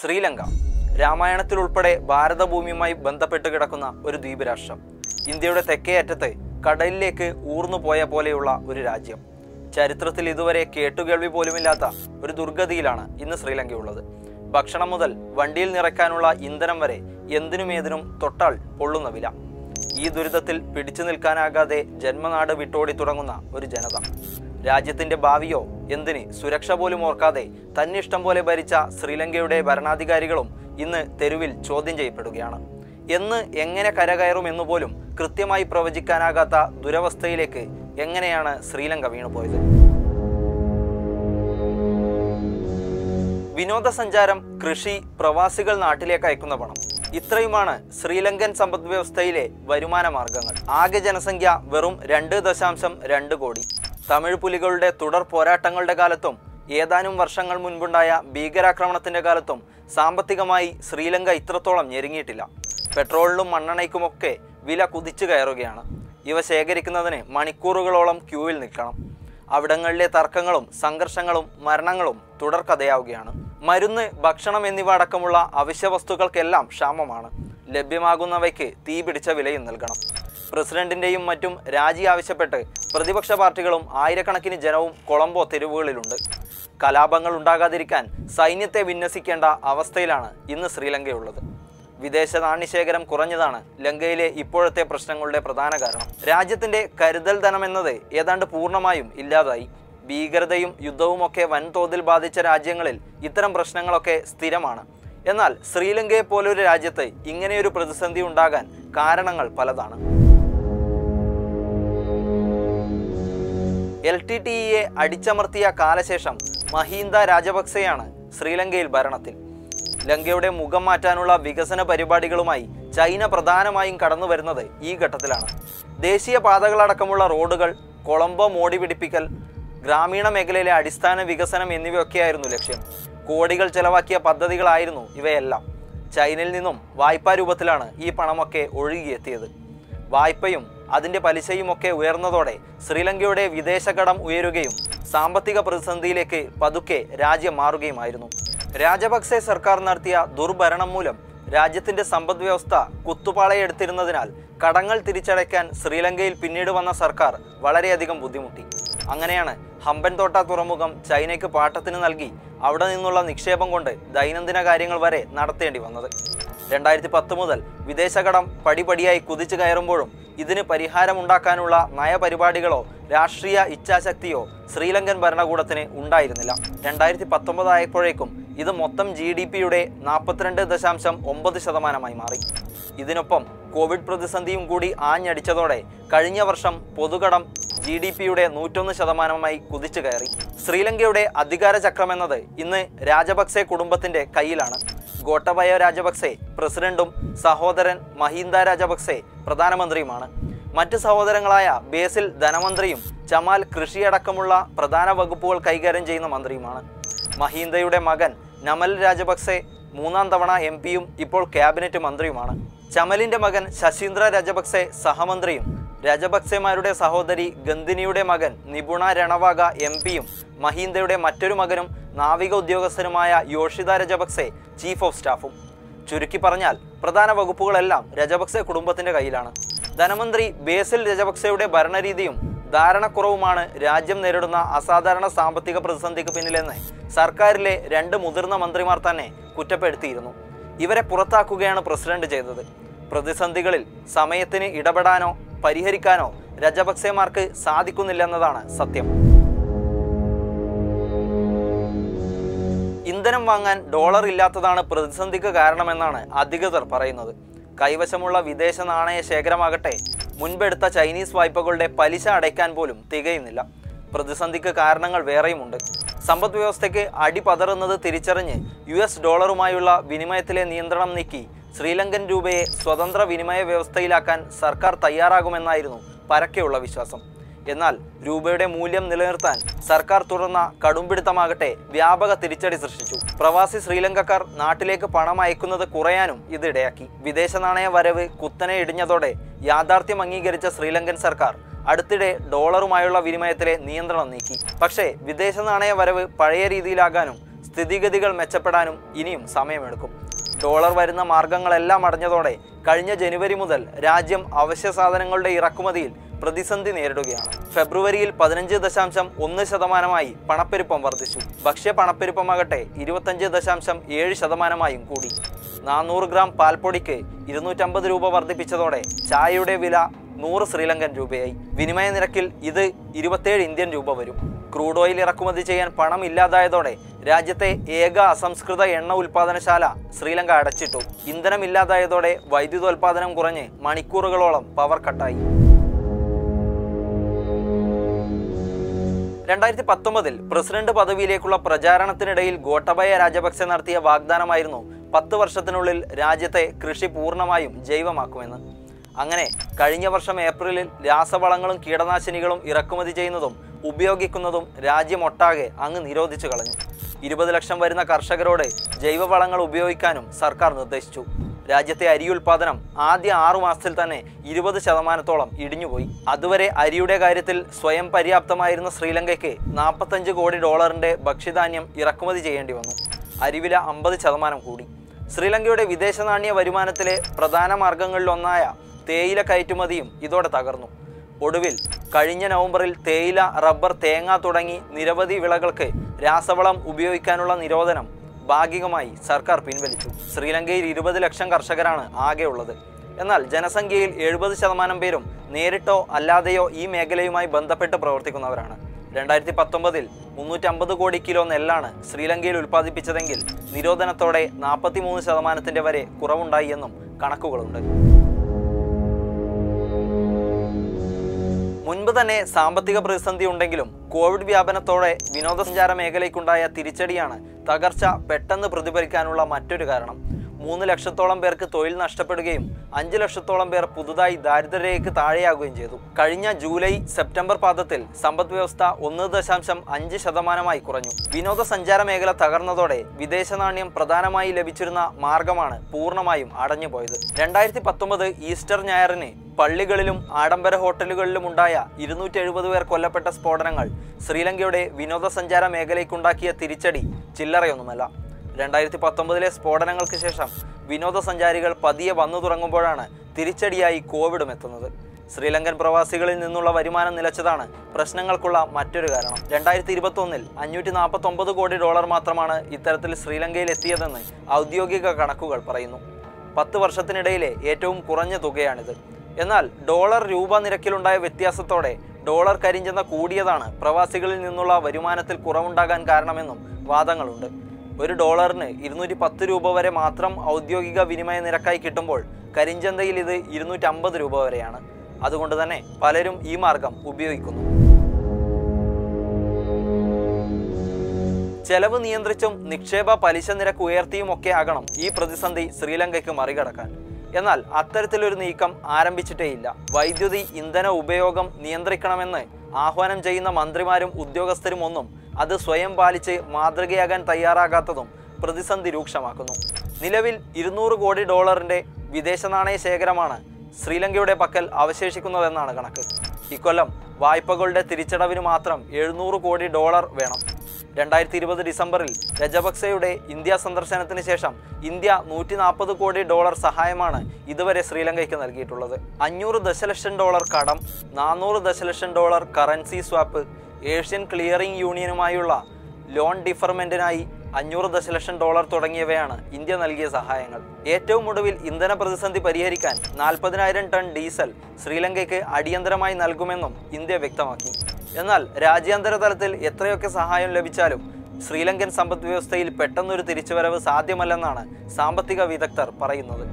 ശ്രീലങ്ക. രാമായണത്തിൽ ഉൾപ്പെടെ ഭാരതഭൂമിയുമായി ബന്ധപ്പെട്ട് കിടക്കുന്ന ഒരു ദ്വീപ് രാഷ്ട്രം ഇന്ത്യയുടെ തെക്കേ അറ്റത്ത് കടലിലേക്ക് ഊർന്നു പോയ പോലെയുള്ള ഒരു രാജ്യം. ചരിത്രത്തിൽ ഇതുവരെ കേട്ടുകേൾവി പോലുമില്ലാത്ത ഒരു ദുർഗതിയിലാണ് ഇന്ന് ശ്രീലങ്കയുള്ളത്. ഭക്ഷണം മുതൽ വണ്ടിയിൽ നിറയ്ക്കാനുള്ള ഇന്ധനം വരെ എന്തിനും ഏതിനും തൊട്ടാൽ പൊള്ളുന്ന വില. ഈ ദുരിതത്തിൽ പിടിച്ചു നിൽക്കാനാകാതെ ജന്മനാട് വിട്ടോടി തുടങ്ങുന്ന ഒരു ജനത. രാജ്യത്തിന്റെ ഭാവിയോ എന്തിന്? സുരക്ഷ പോലും ഓർക്കാതെ തന്നിഷ്ടം പോലെ ഭരിച്ച ശ്രീലങ്കയുടെ ഭരണാധികാരികളും ഇന്ന് തെരുവിൽ ചോദ്യം ചെയ്യപ്പെടുകയാണ്. എന്ന് എങ്ങനെ കരകയറും എന്ന് പോലും കൃത്യമായി പ്രവചിക്കാനാകാത്ത ദുരവസ്ഥയിലേക്ക് എങ്ങനെയാണ് ശ്രീലങ്ക വീണുപോയത്? വിനോദസഞ്ചാരം കൃഷി പ്രവാസികൾ നാട്ടിലേക്ക് അയക്കുന്ന പണം. ഇത്രയുമാണ് ശ്രീലങ്കൻ സമ്പദ് വ്യവസ്ഥയിലെ വരുമാന മാർഗങ്ങൾ. ആകെ ജനസംഖ്യ വെറും രണ്ട് ദശാംശം രണ്ട് കോടി. തമിഴ് പുലികളുടെ തുടർ പോരാട്ടങ്ങളുടെ കാലത്തും ഏതാനും വർഷങ്ങൾ മുൻപുണ്ടായ ഭീകരാക്രമണത്തിന്റെ കാലത്തും സാമ്പത്തികമായി ശ്രീലങ്ക ഇത്രത്തോളം ഞെരുങ്ങിയിട്ടില്ല. പെട്രോളിനും മണ്ണെണ്ണയ്ക്കുമൊക്കെ വില കുതിച്ചു കയറുകയാണ്. ഇവ ശേഖരിക്കുന്നതിന് മണിക്കൂറുകളോളം ക്യൂവിൽ നിൽക്കണം. അവിടങ്ങളിലെ തർക്കങ്ങളും സംഘർഷങ്ങളും മരണങ്ങളും തുടർക്കഥയാവുകയാണ് മരുന്ന് ഭക്ഷണം എന്നിവ അടക്കമുള്ള അവശ്യ വസ്തുക്കൾക്കെല്ലാം ക്ഷാമമാണ്. ലഭ്യമാകുന്നവയ്ക്ക് തീപിടിച്ച വിലയും നൽകണം. പ്രസിഡന്റിന്റെയും മറ്റും രാജി ആവശ്യപ്പെട്ട് പ്രതിപക്ഷ പാർട്ടികളും ആയിരക്കണക്കിന് ജനവും കൊളംബോ തെരുവുകളിലുണ്ട്. കലാപങ്ങൾ ഉണ്ടാകാതിരിക്കാൻ സൈന്യത്തെ വിന്യസിക്കേണ്ട അവസ്ഥയിലാണ് ഇന്ന് ശ്രീലങ്കയുള്ളത്. വിദേശ നാണ്യശേഖരം കുറഞ്ഞതാണ് ലങ്കയിലെ ഇപ്പോഴത്തെ പ്രശ്നങ്ങളുടെ പ്രധാന കാരണം. രാജ്യത്തിന്റെ കരുതൽ ധനം എന്നത് ഏതാണ്ട് പൂർണമായും ഇല്ലാതായി. ഭീകരതയും യുദ്ധവുമൊക്കെ വൻതോതിൽ ബാധിച്ച രാജ്യങ്ങളിൽ ഇത്തരം പ്രശ്നങ്ങളൊക്കെ സ്ഥിരമാണ്. എന്നാൽ ശ്രീലങ്കയെ പോലൊരു രാജ്യത്ത് ഇങ്ങനെയൊരു പ്രതിസന്ധി ഉണ്ടാകാൻ കാരണങ്ങൾ പലതാണ്. എൽ ടി ടി ഇയെ അടിച്ചമർത്തിയ കാലശേഷം മഹീന്ദ രാജപക്സെയാണ് ശ്രീലങ്കയിൽ ഭരണത്തിൽ. ലങ്കയുടെ മുഖം മാറ്റാനുള്ള വികസന പരിപാടികളുമായി ചൈന പ്രധാനമായും കടന്നു വരുന്നത് ഈ ഘട്ടത്തിലാണ്. ദേശീയ പാതകളടക്കമുള്ള റോഡുകൾ കൊളംബോ മോടി പിടിപ്പിക്കൽ ഗ്രാമീണ മേഖലയിലെ അടിസ്ഥാന വികസനം എന്നിവയൊക്കെയായിരുന്നു ലക്ഷ്യം. കോടികൾ ചെലവാക്കിയ പദ്ധതികളായിരുന്നു ഇവയെല്ലാം. ചൈനയിൽ നിന്നും വായ്പാ രൂപത്തിലാണ് ഈ പണമൊക്കെ ഒഴുകിയെത്തിയത്. വായ്പയും അതിന്റെ പലിശയുമൊക്കെ ഉയർന്നതോടെ ശ്രീലങ്കയുടെ വിദേശകടം ഉയരുകയും സാമ്പത്തിക പ്രതിസന്ധിയിലേക്ക് പതുക്കെ രാജ്യം മാറുകയുമായിരുന്നു രാജപക്സെ സർക്കാർ നടത്തിയ ദുർഭരണം മൂലം രാജ്യത്തിന്റെ സമ്പദ് വ്യവസ്ഥ കുത്തുപാളയെടുത്തിരുന്നതിനാൽ കടങ്ങൾ തിരിച്ചടയ്ക്കാൻ ശ്രീലങ്കയിൽ പിന്നീട് വന്ന സർക്കാർ വളരെയധികം ബുദ്ധിമുട്ടി. അങ്ങനെയാണ് ഹമ്പൻതോട്ട തുറമുഖം ചൈനയ്ക്ക് പാട്ടത്തിന് നൽകി അവിടെ നിന്നുള്ള നിക്ഷേപം കൊണ്ട് ദൈനംദിന കാര്യങ്ങൾ വരെ നടത്തേണ്ടി വന്നത്. രണ്ടായിരത്തി പത്ത് മുതൽ വിദേശകടം പടിപടിയായി കുതിച്ചു കയറുമ്പോഴും ഇതിന് പരിഹാരമുണ്ടാക്കാനുള്ള നയപരിപാടികളോ രാഷ്ട്രീയ ഇച്ഛാശക്തിയോ ശ്രീലങ്കൻ ഭരണകൂടത്തിന് ഉണ്ടായിരുന്നില്ല. രണ്ടായിരത്തി പത്തൊമ്പതായപ്പോഴേക്കും ഇത് മൊത്തം ജി ഡി പിയുടെ നാൽപ്പത്തിരണ്ട് ദശാംശം ഒമ്പത് ശതമാനമായി മാറി. ഇതിനൊപ്പം കോവിഡ് പ്രതിസന്ധിയും കൂടി ആഞ്ഞടിച്ചതോടെ കഴിഞ്ഞ വർഷം പൊതുകടം ജി ഡി പിയുടെ നൂറ്റൊന്ന് ശതമാനമായി കുതിച്ചു കയറി. ശ്രീലങ്കയുടെ അധികാര ചക്രമെന്നത് ഇന്ന് രാജപക്സെ കുടുംബത്തിന്റെ കയ്യിലാണ്. ഗോട്ടബയ രാജപക്സെ പ്രസിഡന്റും സഹോദരൻ മഹീന്ദ രാജപക്സെ പ്രധാനമന്ത്രിയുമാണ്. മറ്റ് സഹോദരങ്ങളായ ബേസിൽ ധനമന്ത്രിയും ചമാൽ കൃഷിയടക്കമുള്ള പ്രധാന വകുപ്പുകൾ കൈകാര്യം ചെയ്യുന്ന മന്ത്രിയുമാണ്. മഹീന്ദയുടെ മകൻ നമൽ രാജപക്സെ മൂന്നാം തവണ എം പിയും ഇപ്പോൾ ക്യാബിനറ്റ് മന്ത്രിയുമാണ്. ചമലിന്റെ മകൻ ശശീന്ദ്ര രാജപക്സെ സഹമന്ത്രിയും രാജപക്സെമാരുടെ സഹോദരി ഗന്ധിനിയുടെ മകൻ നിപുണ രണവാഗ എം പിയും മഹീന്ദയുടെ മറ്റൊരു മകനും നാവിക ഉദ്യോഗസ്ഥനുമായ യോഷിത രജപക്സെ ചീഫ് ഓഫ് സ്റ്റാഫും. ചുരുക്കി പറഞ്ഞാൽ പ്രധാന വകുപ്പുകളെല്ലാം രജപക്സെ കുടുംബത്തിന്റെ കയ്യിലാണ്. ധനമന്ത്രി ബേസിൽ രജപക്സെയുടെ ഭരണരീതിയും ധാരണക്കുറവുമാണ് രാജ്യം നേരിടുന്ന അസാധാരണ സാമ്പത്തിക പ്രതിസന്ധിക്ക് പിന്നിലെന്ന് സർക്കാരിലെ രണ്ട് മുതിർന്ന മന്ത്രിമാർ തന്നെ കുറ്റപ്പെടുത്തിയിരുന്നു. ഇവരെ പുറത്താക്കുകയാണ് പ്രസിഡന്റ് ചെയ്തത്. പ്രതിസന്ധികളിൽ സമയത്തിന് ഇടപെടാനോ പരിഹരിക്കാനോ രജപക്സെമാർക്ക് സാധിക്കുന്നില്ലെന്നതാണ് സത്യം. ഇന്ധനം വാങ്ങാൻ ഡോളർ ഇല്ലാത്തതാണ് പ്രതിസന്ധിക്ക് കാരണമെന്നാണ് അധികൃതർ പറയുന്നത്. കൈവശമുള്ള വിദേശ നാണയ ശേഖരമാകട്ടെ മുൻപെടുത്ത ചൈനീസ് വായ്പകളുടെ പലിശ അടയ്ക്കാൻ പോലും തികയുന്നില്ല. പ്രതിസന്ധിക്ക് കാരണങ്ങൾ വേറെയുമുണ്ട്. സമ്പദ് വ്യവസ്ഥയ്ക്ക് അടി പതറുന്നത് തിരിച്ചറിഞ്ഞ് യു എസ് ഡോളറുമായുള്ള വിനിമയത്തിലെ നിയന്ത്രണം നീക്കി ശ്രീലങ്കൻ രൂപയെ സ്വതന്ത്ര വിനിമയ വ്യവസ്ഥയിലാക്കാൻ സർക്കാർ തയ്യാറാകുമെന്നായിരുന്നു പരക്കെയുള്ള വിശ്വാസം. എന്നാൽ രൂപയുടെ മൂല്യം നിലനിർത്താൻ സർക്കാർ തുടർന്ന കടുംപിടുത്തമാകട്ടെ വ്യാപക തിരിച്ചടി സൃഷ്ടിച്ചു. പ്രവാസി ശ്രീലങ്കക്കാർ നാട്ടിലേക്ക് പണം അയക്കുന്നത് കുറയാനും ഇതിടയാക്കി വിദേശ നാണയ വരവ് കുത്തനെ ഇടിഞ്ഞതോടെ യാഥാർത്ഥ്യം അംഗീകരിച്ച ശ്രീലങ്കൻ സർക്കാർ അടുത്തിടെ ഡോളറുമായുള്ള വിനിമയത്തിലെ നിയന്ത്രണം നീക്കി. പക്ഷേ വിദേശ നാണയ വരവ് പഴയ രീതിയിലാകാനും സ്ഥിതിഗതികൾ മെച്ചപ്പെടാനും ഇനിയും സമയമെടുക്കും. ഡോളർ വരുന്ന മാർഗങ്ങളെല്ലാം അടഞ്ഞതോടെ കഴിഞ്ഞ ജനുവരി മുതൽ രാജ്യം അവശ്യ സാധനങ്ങളുടെ ഇറക്കുമതിയിൽ പ്രതിസന്ധി നേരിടുകയാണ്. ഫെബ്രുവരിയിൽ പതിനഞ്ച് ദശാംശം ഒന്ന് ശതമാനമായി പണപ്പെരുപ്പം വർദ്ധിച്ചു. ഭക്ഷ്യ പണപ്പെരുപ്പമാകട്ടെ ഇരുപത്തഞ്ച് ദശാംശം ഏഴ് ശതമാനമായും കൂടി. നാനൂറ് ഗ്രാം പാൽപ്പൊടിക്ക് ഇരുന്നൂറ്റമ്പത് രൂപ വർദ്ധിപ്പിച്ചതോടെ ചായയുടെ വില നൂറ് ശ്രീലങ്കൻ രൂപയായി. വിനിമയ നിരക്കിൽ ഇത് ഇരുപത്തേഴ് ഇന്ത്യൻ രൂപ വരും. ക്രൂഡ് ഓയിൽ ഇറക്കുമതി ചെയ്യാൻ പണം ഇല്ലാതായതോടെ രാജ്യത്തെ ഏക അസംസ്കൃത എണ്ണ ഉൽപ്പാദനശാല ശ്രീലങ്ക അടച്ചിട്ടു. ഇന്ധനം ഇന്ധനമില്ലാതായതോടെ വൈദ്യുതോൽപാദനം കുറഞ്ഞ് മണിക്കൂറുകളോളം പവർ കട്ടായി. രണ്ടായിരത്തി പത്തൊമ്പതിൽ പ്രസിഡന്റ് പദവിയിലേക്കുള്ള പ്രചാരണത്തിനിടയിൽ ഗോട്ടബയ രാജപക്സെ നടത്തിയ വാഗ്ദാനമായിരുന്നു പത്ത് വർഷത്തിനുള്ളിൽ രാജ്യത്തെ കൃഷി പൂർണമായും ജൈവമാക്കുമെന്ന്. അങ്ങനെ കഴിഞ്ഞ വർഷം ഏപ്രിലിൽ രാസവളങ്ങളും കീടനാശിനികളും ഇറക്കുമതി ചെയ്യുന്നതും ഉപയോഗിക്കുന്നതും രാജ്യമൊട്ടാകെ അങ്ങ് നിരോധിച്ചു കളഞ്ഞു. ഇരുപത് ലക്ഷം വരുന്ന കർഷകരോട് ജൈവവളങ്ങൾ ഉപയോഗിക്കാനും സർക്കാർ നിർദ്ദേശിച്ചു. രാജ്യത്തെ അരി ഉൽപാദനം ആദ്യ ആറു മാസത്തിൽ തന്നെ ഇരുപത് ശതമാനത്തോളം ഇടിഞ്ഞുപോയി. അതുവരെ അരിയുടെ കാര്യത്തിൽ സ്വയം പര്യാപ്തമായിരുന്ന ശ്രീലങ്കയ്ക്ക് നാൽപ്പത്തഞ്ച് കോടി ഡോളറിന്റെ ഭക്ഷ്യധാന്യം ഇറക്കുമതി ചെയ്യേണ്ടി വന്നു. അരിവില അമ്പത് ശതമാനം കൂടി. ശ്രീലങ്കയുടെ വിദേശ നാണ്യ വരുമാനത്തിലെ പ്രധാന മാർഗങ്ങളിലൊന്നായ തേയില കയറ്റുമതിയും ഇതോടെ തകർന്നു. ഒടുവിൽ കഴിഞ്ഞ നവംബറിൽ തേയില റബ്ബർ തേങ്ങ തുടങ്ങി നിരവധി വിളകൾക്ക് രാസവളം ഉപയോഗിക്കാനുള്ള നിരോധനം ഭാഗികമായി സർക്കാർ പിൻവലിച്ചു. ശ്രീലങ്കയിൽ ഇരുപത് ലക്ഷം കർഷകരാണ് ആകെയുള്ളത്. എന്നാൽ ജനസംഖ്യയിൽ എഴുപത് ശതമാനം പേരും നേരിട്ടോ അല്ലാതെയോ ഈ മേഖലയുമായി ബന്ധപ്പെട്ട് പ്രവർത്തിക്കുന്നവരാണ്. രണ്ടായിരത്തി പത്തൊമ്പതിൽ മുന്നൂറ്റമ്പത് കോടി കിലോ നെല്ലാണ് ശ്രീലങ്കയിൽ ഉൽപ്പാദിപ്പിച്ചതെങ്കിൽ നിരോധനത്തോടെ നാൽപ്പത്തി മൂന്ന് ശതമാനത്തിന്റെ വരെ കുറവുണ്ടായി എന്നും കണക്കുകളുണ്ട്. മുൻപ് തന്നെ സാമ്പത്തിക പ്രതിസന്ധി ഉണ്ടെങ്കിലും കോവിഡ് വ്യാപനത്തോടെ വിനോദസഞ്ചാര മേഖലയ്ക്കുണ്ടായ തിരിച്ചടിയാണ് തകർച്ച പെട്ടെന്ന് പ്രതിഫലിക്കാനുള്ള മറ്റൊരു കാരണം. മൂന്ന് ലക്ഷത്തോളം പേർക്ക് തൊഴിൽ നഷ്ടപ്പെടുകയും അഞ്ച് ലക്ഷത്തോളം പേർ പുതുതായി ദാരിദ്ര്യരേഖയ്ക്ക് താഴെയാകുകയും ചെയ്തു. കഴിഞ്ഞ ജൂലൈ സെപ്റ്റംബർ പാദത്തിൽ സമ്പദ് വ്യവസ്ഥ ഒന്ന് ദശാംശം അഞ്ച് ശതമാനമായി കുറഞ്ഞു. വിനോദസഞ്ചാര മേഖല തകർന്നതോടെ വിദേശ നാണ്യം പ്രധാനമായി ലഭിച്ചിരുന്ന മാർഗമാണ് പൂർണമായും അടഞ്ഞുപോയത്. രണ്ടായിരത്തി പത്തൊമ്പത് ഈസ്റ്റർ ഞായറിന് പള്ളികളിലും ആഡംബര ഹോട്ടലുകളിലും ഉണ്ടായ ഇരുന്നൂറ്റി എഴുപത് പേർ കൊല്ലപ്പെട്ട സ്ഫോടനങ്ങൾ ശ്രീലങ്കയുടെ വിനോദസഞ്ചാര മേഖലയ്ക്കുണ്ടാക്കിയ തിരിച്ചടി ചില്ലറയൊന്നുമല്ല. രണ്ടായിരത്തി പത്തൊമ്പതിലെ സ്ഫോടനങ്ങൾക്ക് ശേഷം വിനോദസഞ്ചാരികൾ പതിയെ വന്നു തുടങ്ങുമ്പോഴാണ് തിരിച്ചടിയായി കോവിഡും എത്തുന്നത്. ശ്രീലങ്കൻ പ്രവാസികളിൽ നിന്നുള്ള വരുമാനം നിലച്ചതാണ് പ്രശ്നങ്ങൾക്കുള്ള മറ്റൊരു കാരണം. രണ്ടായിരത്തി ഇരുപത്തി ഒന്നിൽ അഞ്ഞൂറ്റി നാൽപ്പത്തി ഒമ്പത് കോടി ഡോളർ മാത്രമാണ് ഇത്തരത്തിൽ ശ്രീലങ്കയിൽ എത്തിയതെന്ന് ഔദ്യോഗിക കണക്കുകൾ പറയുന്നു. പത്ത് വർഷത്തിനിടയിലെ ഏറ്റവും കുറഞ്ഞ തുകയാണിത്. എന്നാൽ ഡോളർ രൂപ നിരക്കിലുണ്ടായ വ്യത്യാസത്തോടെ ഡോളർ കരിഞ്ചെന്ന കൂടിയതാണ് പ്രവാസികളിൽ നിന്നുള്ള വരുമാനത്തിൽ കുറവുണ്ടാകാൻ കാരണമെന്നും വാദങ്ങളുണ്ട്. ഒരു ഡോളറിന് ഇരുന്നൂറ്റി പത്ത് രൂപ വരെ മാത്രം ഔദ്യോഗിക വിനിമയ നിരക്കായി കിട്ടുമ്പോൾ കരിഞ്ചന്തയിൽ ഇത് ഇരുന്നൂറ്റി അമ്പത് രൂപ വരെയാണ്. അതുകൊണ്ട് തന്നെ പലരും ഈ മാർഗം ഉപയോഗിക്കുന്നു. ചെലവ് നിയന്ത്രിച്ചും നിക്ഷേപ പലിശ നിരക്ക് ഉയർത്തിയുമൊക്കെ ആകണം ഈ പ്രതിസന്ധി ശ്രീലങ്കയ്ക്ക് മറികടക്കാൻ. എന്നാൽ അത്തരത്തിലൊരു നീക്കം ആരംഭിച്ചിട്ടേയില്ല. വൈദ്യുതി ഇന്ധന ഉപയോഗം നിയന്ത്രിക്കണമെന്ന് ആഹ്വാനം ചെയ്യുന്ന മന്ത്രിമാരും ഉദ്യോഗസ്ഥരും ഒന്നും അത് സ്വയം പാലിച്ച് മാതൃകയാകാൻ തയ്യാറാകാത്തതും പ്രതിസന്ധി രൂക്ഷമാക്കുന്നു. നിലവിൽ ഇരുന്നൂറ് കോടി ഡോളറിന്റെ വിദേശ നാണയ ശേഖരമാണ് ശ്രീലങ്കയുടെ പക്കൽ അവശേഷിക്കുന്നതെന്നാണ് കണക്ക്. ഇക്കൊല്ലം വായ്പകളുടെ തിരിച്ചടവിന് മാത്രം എഴുന്നൂറ് കോടി ഡോളർ വേണം. രണ്ടായിരത്തി ഇരുപത് ഡിസംബറിൽ രജപക്സെയുടെ ഇന്ത്യ സന്ദർശനത്തിന് ശേഷം ഇന്ത്യ നൂറ്റി നാൽപ്പത് കോടി ഡോളർ സഹായമാണ് ഇതുവരെ ശ്രീലങ്കയ്ക്ക് നൽകിയിട്ടുള്ളത്. അഞ്ഞൂറ് ദശലക്ഷം ഡോളർ കടം നാനൂറ് ദശലക്ഷം dollar currency swap Asian clearing യൂണിയനുമായുള്ള loan ഡിഫർമെന്റിനായി അഞ്ഞൂറ് ദശലക്ഷം ഡോളർ തുടങ്ങിയവയാണ് ഇന്ത്യ നൽകിയ സഹായങ്ങൾ. ഏറ്റവും ഒടുവിൽ ഇന്ധന പ്രതിസന്ധി പരിഹരിക്കാൻ നാൽപ്പതിനായിരം ടൺ ഡീസൽ ശ്രീലങ്കയ്ക്ക് അടിയന്തരമായി നൽകുമെന്നും ഇന്ത്യ വ്യക്തമാക്കി. എന്നാൽ രാജ്യാന്തര തലത്തിൽ എത്രയൊക്കെ സഹായം ലഭിച്ചാലും ശ്രീലങ്കൻ സമ്പദ് വ്യവസ്ഥയിൽ പെട്ടെന്നൊരു തിരിച്ചുവരവ് സാധ്യമല്ലെന്നാണ് സാമ്പത്തിക വിദഗ്ധർ പറയുന്നത്.